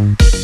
sound.